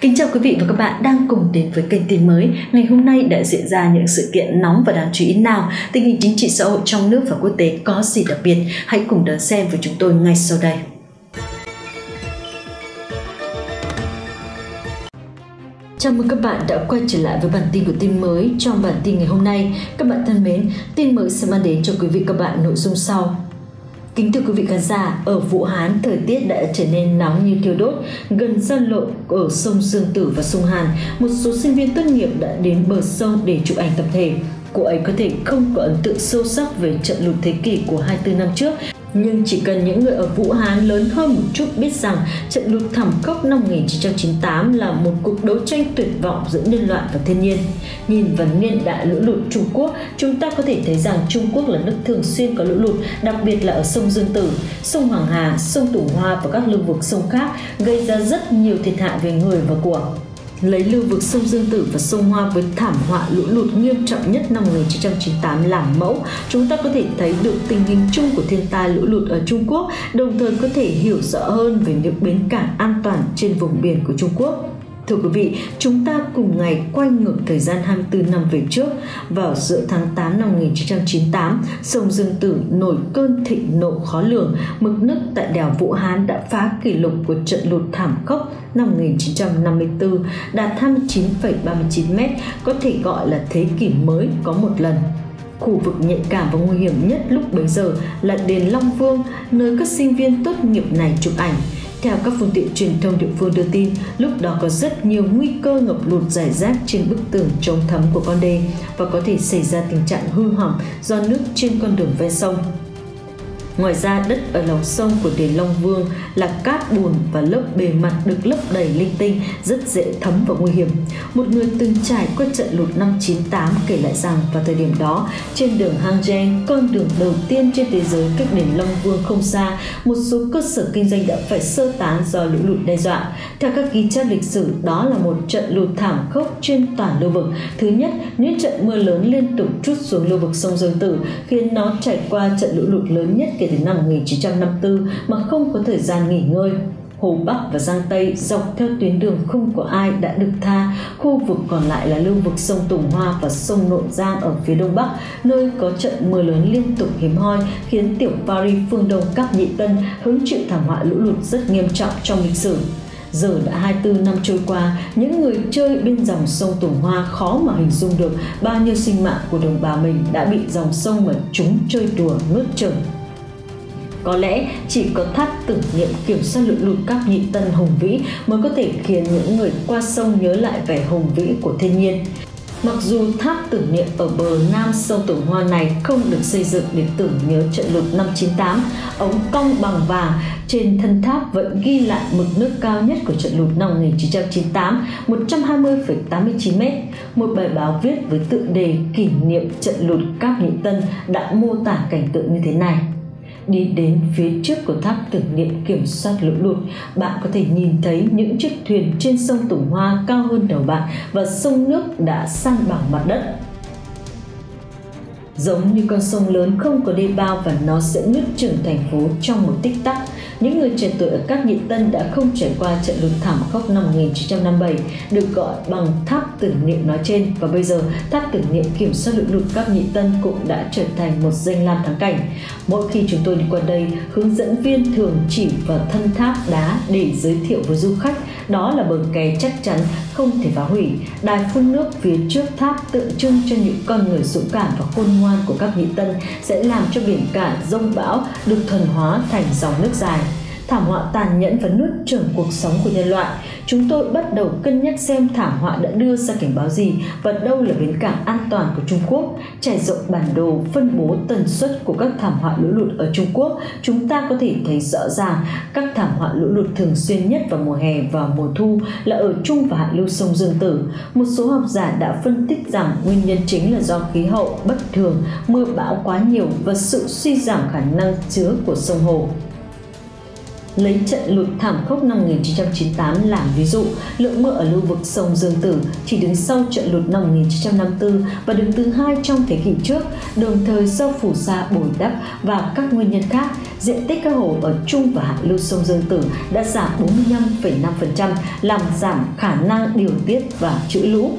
Kính chào quý vị và các bạn đang cùng đến với kênh tin mới. Ngày hôm nay đã diễn ra những sự kiện nóng và đáng chú ý nào, tình hình chính trị xã hội trong nước và quốc tế có gì đặc biệt? Hãy cùng đón xem với chúng tôi ngay sau đây. Chào mừng các bạn đã quay trở lại với bản tin của tin mới. Trong bản tin ngày hôm nay, các bạn thân mến, tin mới sẽ mang đến cho quý vị các bạn nội dung sau. Kính thưa quý vị khán giả, ở Vũ Hán thời tiết đã trở nên nóng như thiêu đốt. Gần giao lộ ở sông Dương Tử và sông Hàn, một số sinh viên tốt nghiệp đã đến bờ sông để chụp ảnh tập thể. Cô ấy có thể không có ấn tượng sâu sắc về trận lụt thế kỷ của 24 năm trước, nhưng chỉ cần những người ở Vũ Hán lớn hơn một chút biết rằng trận lụt thảm khốc năm 1998 là một cuộc đấu tranh tuyệt vọng giữa nhân loại và thiên nhiên. Nhìn vào niên đại lũ lụt Trung Quốc, chúng ta có thể thấy rằng Trung Quốc là nước thường xuyên có lũ lụt, đặc biệt là ở sông Dương Tử, sông Hoàng Hà, sông Tùng Hoa và các lưu vực sông khác, gây ra rất nhiều thiệt hại về người và của lấy lưu vực sông Dương Tử và sông Hoa với thảm họa lũ lụt nghiêm trọng nhất năm 1998 làm mẫu, chúng ta có thể thấy được tình hình chung của thiên tai lũ lụt ở Trung Quốc, đồng thời có thể hiểu rõ hơn về những bến cảng an toàn trên vùng biển của Trung Quốc. Thưa quý vị, chúng ta cùng ngày quay ngược thời gian 24 năm về trước. Vào giữa tháng 8 năm 1998, sông Dương Tử nổi cơn thịnh nộ khó lường. Mực nước tại đèo Vũ Hán đã phá kỷ lục của trận lụt thảm khốc năm 1954, đạt 29,39 m, có thể gọi là thế kỷ mới có một lần. Khu vực nhạy cảm và nguy hiểm nhất lúc bấy giờ là đền Long Vương, nơi các sinh viên tốt nghiệp này chụp ảnh. Theo các phương tiện truyền thông địa phương đưa tin, lúc đó có rất nhiều nguy cơ ngập lụt giải rác trên bức tường chống thấm của con đê và có thể xảy ra tình trạng hư hỏng do nước trên con đường ven sông. Ngoài ra, đất ở lòng sông của đền Long Vương là cát bùn và lớp bề mặt được lấp đầy linh tinh, rất dễ thấm và nguy hiểm. Một người từng trải qua trận lụt năm 98 kể lại rằng vào thời điểm đó, trên đường Hang Jeng, con đường đầu tiên trên thế giới cách đền Long Vương không xa, một số cơ sở kinh doanh đã phải sơ tán do lũ lụt đe dọa. Theo các ghi chép lịch sử, đó là một trận lụt thảm khốc trên toàn lưu vực. Thứ nhất, những trận mưa lớn liên tục trút xuống lưu vực sông Dương Tử khiến nó trải qua trận lũ lụt lớn nhất kể từ năm 1954 mà không có thời gian nghỉ ngơi. Hồ Bắc và Giang Tây dọc theo tuyến đường không có ai đã được tha, khu vực còn lại là lưu vực sông Tùng Hoa và sông Nội Giang ở phía đông bắc, nơi có trận mưa lớn liên tục hiếm hoi khiến tiểu Paris phương Đông các nhị tân hứng chịu thảm họa lũ lụt rất nghiêm trọng trong lịch sử. Giờ đã 24 năm trôi qua, những người chơi bên dòng sông Tùng Hoa khó mà hình dung được bao nhiêu sinh mạng của đồng bào mình đã bị dòng sông mà chúng chơi đùa nuốt chửng. Có lẽ chỉ có tháp tưởng niệm kiểm soát lũ lụt các nhị tân hùng vĩ mới có thể khiến những người qua sông nhớ lại vẻ hùng vĩ của thiên nhiên. Mặc dù tháp tưởng niệm ở bờ nam sông Tùng Hoa này không được xây dựng để tưởng nhớ trận lụt năm 98, ống cong bằng vàng trên thân tháp vẫn ghi lại mực nước cao nhất của trận lụt năm 1998, 120,89 m. Một bài báo viết với tựa đề kỷ niệm trận lụt Cáp Nhị Tân đã mô tả cảnh tượng như thế này đi đến phía trước của tháp tưởng niệm kiểm soát lũ lụt, bạn có thể nhìn thấy những chiếc thuyền trên sông Tùng Hoa cao hơn đầu bạn và sông nước đã san bằng mặt đất. Giống như con sông lớn không có đê bao và nó sẽ nuốt chửng thành phố trong một tích tắc, những người trẻ tuổi ở các nhị tân đã không trải qua trận lụt thảm khốc năm 1957 được gọi bằng tháp tưởng niệm nói trên và bây giờ tháp tưởng niệm kiểm soát lũ lụt các nhị tân cũng đã trở thành một danh lam thắng cảnh. Mỗi khi chúng tôi đi qua đây, hướng dẫn viên thường chỉ vào thân tháp đá để giới thiệu với du khách đó là bờ kè chắc chắn không thể phá hủy. Đài phun nước phía trước tháp tượng trưng cho những con người dũng cảm và khôn ngoan của các nhị tân sẽ làm cho biển cả rông bão được thuần hóa thành dòng nước dài thảm họa tàn nhẫn và nuốt chửng cuộc sống của nhân loại. Chúng tôi bắt đầu cân nhắc xem thảm họa đã đưa ra cảnh báo gì và đâu là bến cảng an toàn của Trung Quốc. Trải rộng bản đồ phân bố tần suất của các thảm họa lũ lụt ở Trung Quốc, chúng ta có thể thấy rõ ràng các thảm họa lũ lụt thường xuyên nhất vào mùa hè và mùa thu là ở trung và hạ lưu sông Dương Tử. Một số học giả đã phân tích rằng nguyên nhân chính là do khí hậu bất thường, mưa bão quá nhiều và sự suy giảm khả năng chứa của sông hồ. Lấy trận lụt thảm khốc năm 1998 làm ví dụ, lượng mưa ở lưu vực sông Dương Tử chỉ đứng sau trận lụt năm 1954 và đứng thứ hai trong thế kỷ trước, đồng thời do phù sa bồi đắp và các nguyên nhân khác, diện tích các hồ ở trung và hạ lưu sông Dương Tử đã giảm 45,5%, làm giảm khả năng điều tiết và trữ lũ.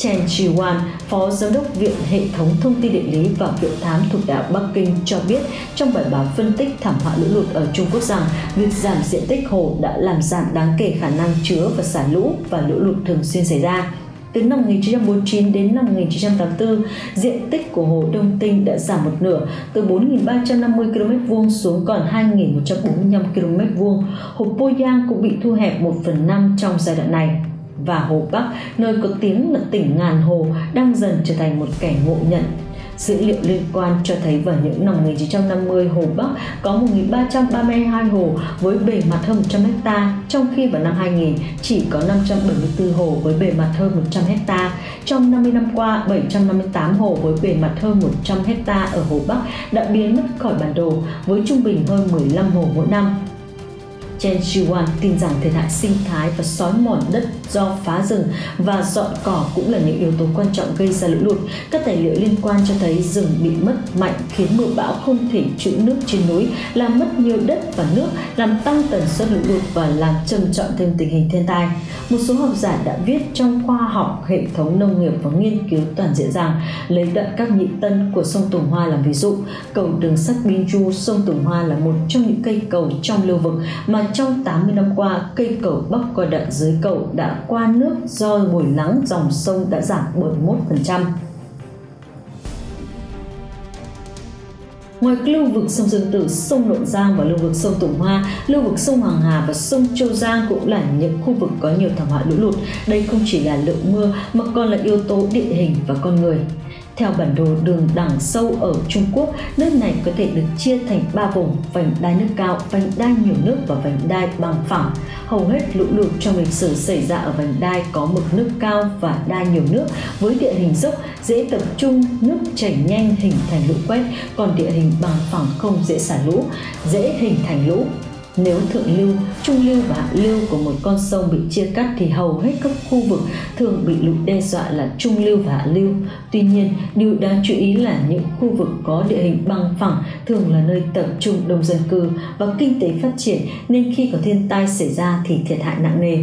Chen Chi-wan, Phó Giám đốc Viện Hệ thống Thông tin Địa lý và Viện Thám thuộc Đại học Bắc Kinh cho biết trong bài báo phân tích thảm họa lũ lụt ở Trung Quốc rằng việc giảm diện tích hồ đã làm giảm đáng kể khả năng chứa và xả lũ và lũ lụt thường xuyên xảy ra. Từ năm 1949 đến năm 1984, diện tích của hồ Đông Tinh đã giảm một nửa, từ 4.350 km vuông xuống còn 2.145 km vuông. Hồ Poyang cũng bị thu hẹp 1 phần 5 trong giai đoạn này và Hồ Bắc, nơi có tiếng là tỉnh ngàn hồ, đang dần trở thành một kẻ ngộ nhận. Dữ liệu liên quan cho thấy vào những năm 1950, Hồ Bắc có 1.332 hồ với bề mặt hơn 100 ha, trong khi vào năm 2000 chỉ có 574 hồ với bề mặt hơn 100 ha. Trong 50 năm qua, 758 hồ với bề mặt hơn 100 ha ở Hồ Bắc đã biến mất khỏi bản đồ với trung bình hơn 15 hồ mỗi năm. Chen Chiwan tin rằng thiệt hại sinh thái và xói mòn đất do phá rừng và dọn cỏ cũng là những yếu tố quan trọng gây ra lũ lụt. Các tài liệu liên quan cho thấy rừng bị mất mạnh khiến mưa bão không thể trữ nước trên núi, làm mất nhiều đất và nước, làm tăng tần suất lũ lụt và làm trầm trọng thêm tình hình thiên tai. Một số học giả đã viết trong khoa học hệ thống nông nghiệp và nghiên cứu toàn diện rằng lấy đoạn các nhị tân của sông Tùng Hoa làm ví dụ, cầu đường sắt Binju sông Tùng Hoa là một trong những cây cầu trong lưu vực mà trong 80 năm qua, cây cầu bắc qua đoạn dưới cầu đã qua nước do buổi nắng dòng sông đã giảm 71%. Ngoài lưu vực sông Dương Tử, sông Lộn Giang và lưu vực sông Tùng Hoa, lưu vực sông Hoàng Hà và sông Châu Giang cũng là những khu vực có nhiều thảm họa lũ lụt. Đây không chỉ là lượng mưa mà còn là yếu tố địa hình và con người. Theo bản đồ đường đằng sâu ở Trung Quốc, nước này có thể được chia thành 3 vùng, vành đai nước cao, vành đai nhiều nước và vành đai bằng phẳng. Hầu hết lũ lụt trong lịch sử xảy ra ở vành đai có mực nước cao và đai nhiều nước với địa hình dốc dễ tập trung nước chảy nhanh hình thành lũ quét, còn địa hình bằng phẳng không dễ xả lũ, dễ hình thành lũ. Nếu thượng lưu, trung lưu và hạ lưu của một con sông bị chia cắt thì hầu hết các khu vực thường bị lũ đe dọa là trung lưu và hạ lưu. Tuy nhiên, điều đáng chú ý là những khu vực có địa hình bằng phẳng thường là nơi tập trung đông dân cư và kinh tế phát triển nên khi có thiên tai xảy ra thì thiệt hại nặng nề.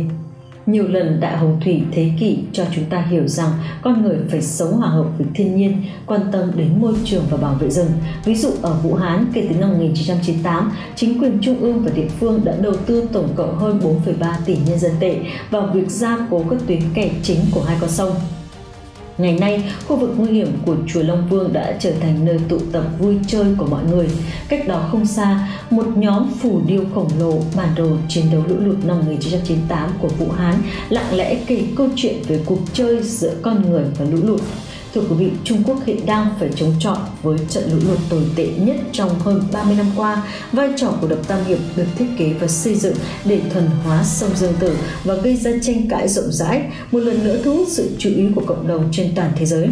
Nhiều lần Đại Hồng Thủy thế kỷ cho chúng ta hiểu rằng con người phải sống hòa hợp với thiên nhiên, quan tâm đến môi trường và bảo vệ rừng. Ví dụ ở Vũ Hán, kể từ năm 1998, chính quyền trung ương và địa phương đã đầu tư tổng cộng hơn 4,3 tỷ nhân dân tệ vào việc gia cố các tuyến kè chính của hai con sông. Ngày nay, khu vực nguy hiểm của chùa Long Vương đã trở thành nơi tụ tập vui chơi của mọi người. Cách đó không xa, một nhóm phù điêu khổng lồ bản đồ chiến đấu lũ lụt năm 1998 của Vũ Hán lặng lẽ kể câu chuyện về cuộc chơi giữa con người và lũ lụt. Thưa quý vị, Trung Quốc hiện đang phải chống chọi với trận lũ lụt tồi tệ nhất trong hơn 30 năm qua. Vai trò của đập Tam Hiệp được thiết kế và xây dựng để thuần hóa sông Dương Tử và gây ra tranh cãi rộng rãi, một lần nữa thu hút sự chú ý của cộng đồng trên toàn thế giới.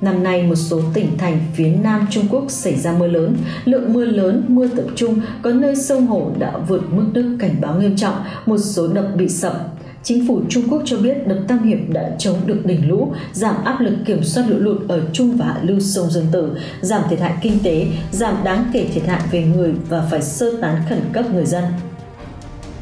Năm nay, một số tỉnh thành phía Nam Trung Quốc xảy ra mưa lớn. Lượng mưa lớn, mưa tập trung, có nơi sông Hồ đã vượt mức nước cảnh báo nghiêm trọng, một số đập bị sập, Chính phủ Trung Quốc cho biết đập Tam Hiệp đã chống được đỉnh lũ, giảm áp lực kiểm soát lũ lụt ở trung và hạ lưu sông Dương Tử, giảm thiệt hại kinh tế, giảm đáng kể thiệt hại về người và phải sơ tán khẩn cấp người dân.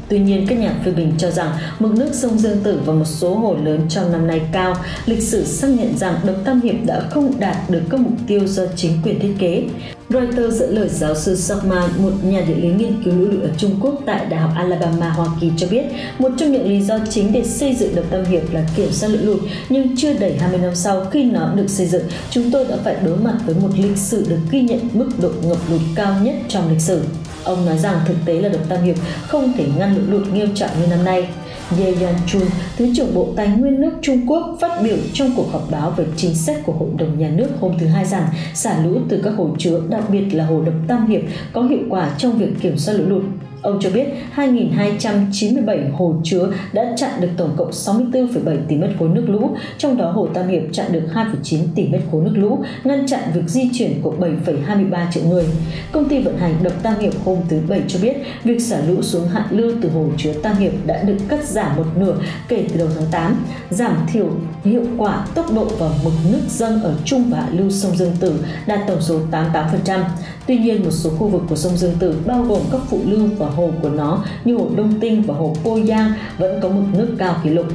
Tuy nhiên, các nhà phê bình cho rằng mực nước sông Dương Tử và một số hồ lớn trong năm nay cao, lịch sử xác nhận rằng đập Tam Hiệp đã không đạt được các mục tiêu do chính quyền thiết kế. Reuters dẫn lời giáo sư Stockman, một nhà địa lý nghiên cứu lũ lụt ở Trung Quốc tại Đại học Alabama, Hoa Kỳ cho biết, một trong những lý do chính để xây dựng đập Tam Hiệp là kiểm soát lũ lụt, nhưng chưa đầy 20 năm sau khi nó được xây dựng, chúng tôi đã phải đối mặt với một lịch sử được ghi nhận mức độ ngập lụt cao nhất trong lịch sử. Ông nói rằng thực tế là đập Tam Hiệp không thể ngăn lũ lụt nghiêm trọng như năm nay. Ye Yanchun, Thứ trưởng Bộ Tài nguyên nước Trung Quốc phát biểu trong cuộc họp báo về chính sách của Hội đồng Nhà nước hôm thứ Hai rằng xả lũ từ các hồ chứa, đặc biệt là hồ đập Tam Hiệp, có hiệu quả trong việc kiểm soát lũ lụt. Ông cho biết 2.297 hồ chứa đã chặn được tổng cộng 64,7 tỷ mét khối nước lũ, trong đó hồ Tam Hiệp chặn được 2,9 tỷ mét khối nước lũ, ngăn chặn việc di chuyển của 7,23 triệu người. Công ty vận hành đập Tam Hiệp hôm thứ Bảy cho biết việc xả lũ xuống hạ lưu từ hồ chứa Tam Hiệp đã được cắt giảm một nửa kể từ đầu tháng 8, giảm thiểu hiệu quả tốc độ và mực nước dâng ở trung và hạ lưu sông Dương Tử đạt tổng số 88%. Tuy nhiên, một số khu vực của sông Dương Tử bao gồm các phụ lưu và hồ của nó như hồ Đông Tinh và hồ Po Giang vẫn có mực nước cao kỷ lục.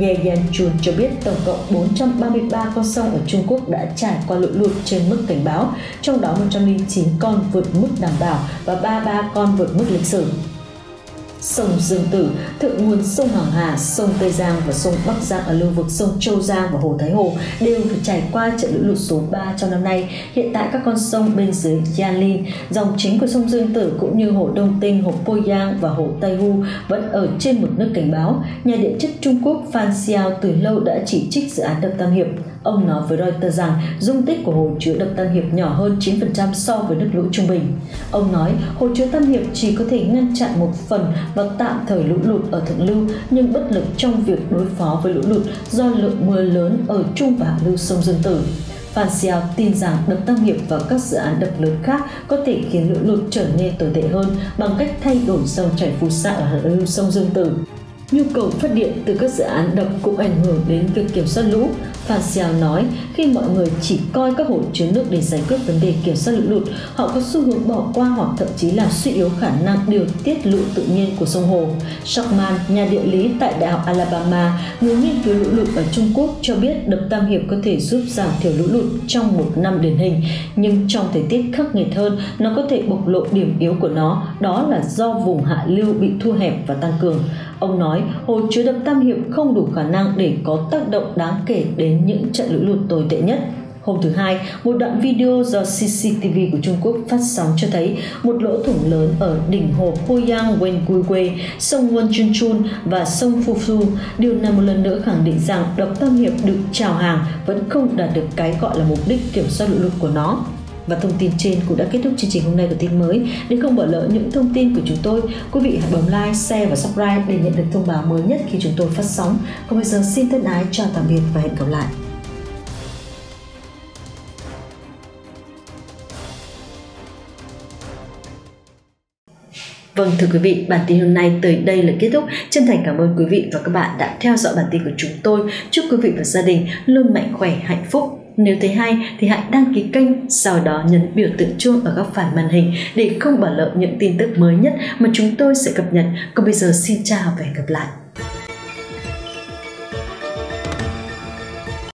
Ye Yanchun cho biết tổng cộng 433 con sông ở Trung Quốc đã trải qua lũ lụt trên mức cảnh báo, trong đó 109 con vượt mức đảm bảo và 33 con vượt mức lịch sử sông Dương Tử, thượng nguồn sông Hoàng Hà, sông Tây Giang và sông Bắc Giang ở lưu vực sông Châu Giang và Hồ Thái Hồ đều phải trải qua trận lũ lụt số 3 trong năm nay. Hiện tại các con sông bên dưới Yanlin, dòng chính của sông Dương Tử cũng như hồ Đông Tinh, hồ Poyang và hồ Tây Hu vẫn ở trên mực nước cảnh báo. Nhà địa chất Trung Quốc Phan Xiao từ lâu đã chỉ trích dự án đập Tam Hiệp. Ông nói với Reuters rằng dung tích của hồ chứa đập Tam Hiệp nhỏ hơn 9% so với nước lũ trung bình. Ông nói, hồ chứa Tam Hiệp chỉ có thể ngăn chặn một phần và tạm thời lũ lụt ở thượng lưu, nhưng bất lực trong việc đối phó với lũ lụt do lượng mưa lớn ở trung và hạ lưu sông Dương Tử. Phan Xiao tin rằng đập Tam Hiệp và các dự án đập lớn khác có thể khiến lũ lụt trở nên tồi tệ hơn bằng cách thay đổi dòng chảy phù sa ở hạ lưu sông Dương Tử. Nhu cầu phát điện từ các dự án đập cũng ảnh hưởng đến việc kiểm soát lũ. Phan Xiao nói, khi mọi người chỉ coi các hồ chứa nước để giải quyết vấn đề kiểm soát lũ lụt, họ có xu hướng bỏ qua hoặc thậm chí làm suy yếu khả năng điều tiết lũ tự nhiên của sông hồ. Shockman, nhà địa lý tại Đại học Alabama, người nghiên cứu lũ lụt ở Trung Quốc cho biết đập Tam Hiệp có thể giúp giảm thiểu lũ lụt trong một năm điển hình, nhưng trong thời tiết khắc nghiệt hơn, nó có thể bộc lộ điểm yếu của nó, đó là do vùng hạ lưu bị thu hẹp và tăng cường. Ông nói hồ chứa đập Tam Hiệp không đủ khả năng để có tác động đáng kể đến những trận lũ lụt tồi tệ nhất. Hôm thứ Hai, một đoạn video do CCTV của Trung Quốc phát sóng cho thấy một lỗ thủng lớn ở đỉnh hồ Poyang Wenguiwei, sông Wonchunchun và sông Fufu. Điều này một lần nữa khẳng định rằng đập Tam Hiệp được chào hàng vẫn không đạt được cái gọi là mục đích kiểm soát lũ lụt của nó. Và thông tin trên cũng đã kết thúc chương trình hôm nay của tin mới. Để không bỏ lỡ những thông tin của chúng tôi, quý vị hãy bấm like, share và subscribe để nhận được thông báo mới nhất khi chúng tôi phát sóng. Còn bây giờ xin thân ái chào tạm biệt và hẹn gặp lại. Vâng thưa quý vị, bản tin hôm nay tới đây là kết thúc. Chân thành cảm ơn quý vị và các bạn đã theo dõi bản tin của chúng tôi. Chúc quý vị và gia đình luôn mạnh khỏe, hạnh phúc nếu thấy hay thì hãy đăng ký kênh, sau đó nhấn biểu tượng chuông ở góc phải màn hình để không bỏ lỡ những tin tức mới nhất mà chúng tôi sẽ cập nhật. Còn bây giờ xin chào và hẹn gặp lại.